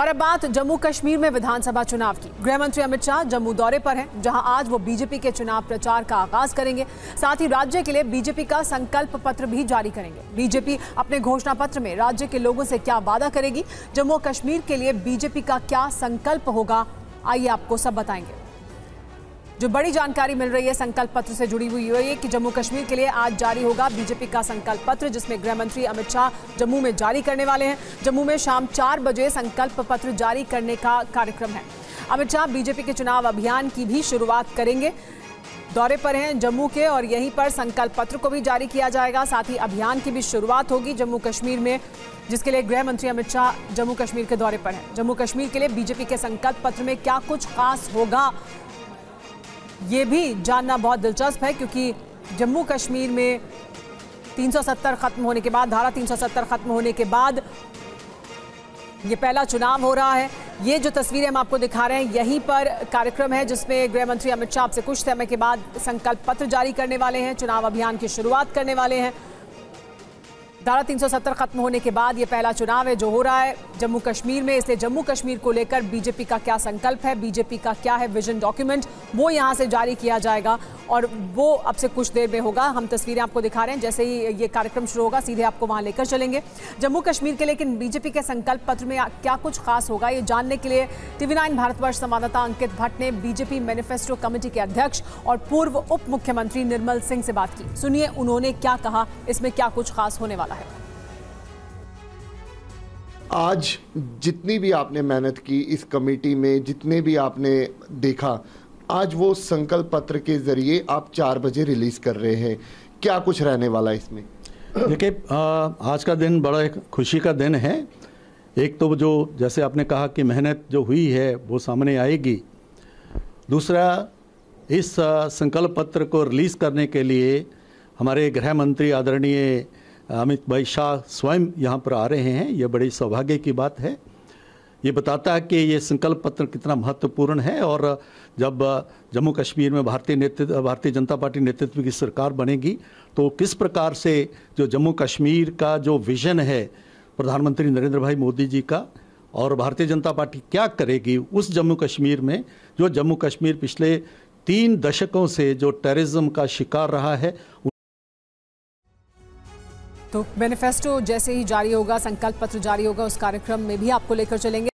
और अब बात जम्मू कश्मीर में विधानसभा चुनाव की। गृह मंत्री अमित शाह जम्मू दौरे पर हैं, जहाँ आज वो बीजेपी के चुनाव प्रचार का आगाज़ करेंगे। साथ ही राज्य के लिए बीजेपी का संकल्प पत्र भी जारी करेंगे। बीजेपी अपने घोषणा पत्र में राज्य के लोगों से क्या वादा करेगी? जम्मू कश्मीर के लिए बीजेपी का क्या संकल्प होगा? आइए आपको सब बताएँगे। जो बड़ी जानकारी मिल रही है संकल्प पत्र से जुड़ी हुई है कि जम्मू कश्मीर के लिए आज जारी होगा बीजेपी का संकल्प पत्र, जिसमें गृह मंत्री अमित शाह जम्मू में जारी करने वाले हैं। जम्मू में शाम चार बजे संकल्प पत्र जारी करने का कार्यक्रम है। अमित शाह बीजेपी के चुनाव अभियान की भी शुरुआत करेंगे। दौरे पर हैं जम्मू के और यहीं पर संकल्प पत्र को भी जारी किया जाएगा। साथ ही अभियान की भी शुरुआत होगी जम्मू कश्मीर में, जिसके लिए गृह मंत्री अमित शाह जम्मू कश्मीर के दौरे पर हैं। जम्मू कश्मीर के लिए बीजेपी के संकल्प पत्र में क्या कुछ खास होगा? ये भी जानना बहुत दिलचस्प है क्योंकि जम्मू कश्मीर में 370 खत्म होने के बाद, धारा 370 खत्म होने के बाद ये पहला चुनाव हो रहा है। ये जो तस्वीरें हम आपको दिखा रहे हैं, यहीं पर कार्यक्रम है जिसमें गृह मंत्री अमित शाह आपसे कुछ समय के बाद संकल्प पत्र जारी करने वाले हैं, चुनाव अभियान की शुरुआत करने वाले हैं। धारा 370 खत्म होने के बाद ये पहला चुनाव है जो हो रहा है जम्मू कश्मीर में। इसलिए जम्मू कश्मीर को लेकर बीजेपी का क्या संकल्प है, बीजेपी का क्या है विजन डॉक्यूमेंट वो यहाँ से जारी किया जाएगा और वो अब से कुछ देर में होगा। हम तस्वीरें आपको दिखा रहे हैं, जैसे ही ये कार्यक्रम शुरू होगा, सीधे आपको वहाँ लेकर चलेंगे। जम्मू कश्मीर के लेकिन बीजेपी के संकल्प पत्र में क्या कुछ खास होगा, ये जानने के लिए टीवी नाइन भारतवर्ष संवाददाता अंकित भट्ट ने बीजेपी मैनिफेस्टो कमेटी के अध्यक्ष और पूर्व उप मुख्यमंत्री निर्मल सिंह से बात की। सुनिए उन्होंने क्या कहा, इसमें क्या कुछ खास होने वाला है। आज जितनी भी आपने मेहनत की इस कमेटी में जितने भी आपने देखा आज वो संकल्प पत्र के ज़रिए आप चार बजे रिलीज़ कर रहे हैं। क्या कुछ रहने वाला है इसमें? देखिए आज का दिन बड़ा एक खुशी का दिन है। एक तो जो जैसे आपने कहा कि मेहनत जो हुई है वो सामने आएगी। दूसरा इस संकल्प पत्र को रिलीज़ करने के लिए हमारे गृह मंत्री आदरणीय अमित भाई शाह स्वयं यहाँ पर आ रहे हैं। ये बड़ी सौभाग्य की बात है। ये बताता है कि ये संकल्प पत्र कितना महत्वपूर्ण है और जब जम्मू कश्मीर में भारतीय नेतृत्व, भारतीय जनता पार्टी नेतृत्व की सरकार बनेगी तो किस प्रकार से जो जम्मू कश्मीर का जो विजन है प्रधानमंत्री नरेंद्र भाई मोदी जी का और भारतीय जनता पार्टी क्या करेगी उस जम्मू कश्मीर में, जो जम्मू कश्मीर पिछले तीन दशकों से जो टेररिज्म का शिकार रहा है तो मैनिफेस्टो जैसे ही जारी होगा, संकल्प पत्र जारी होगा, उस कार्यक्रम में भी आपको लेकर चलेंगे।